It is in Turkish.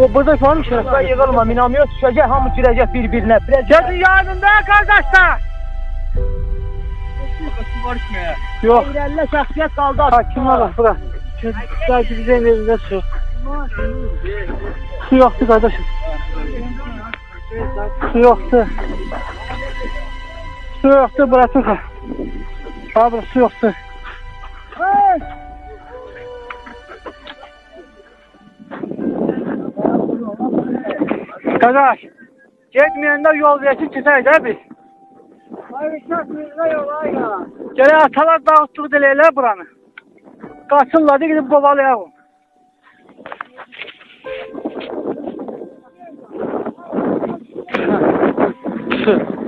Bu burada kalmış ya. Burada yığılma, minamıyor düşecek, hamı girecek birbirine. Gelin yardımda kardeşler. Yok. İlerle şahsiyet kaldı. Ha kim var bura? Sadece bize elinde su. Su yoktu kardeşim. Su yoktu. Su yoktu ha. Abi su yoktu. Kardeş. Gitmeyende yol versin çıkar da biz. Şahsiyetine yok, hayır. Gene atalar dağıttığı deleyler buranı. Kaçırlar da gidip kovalayalım. Su.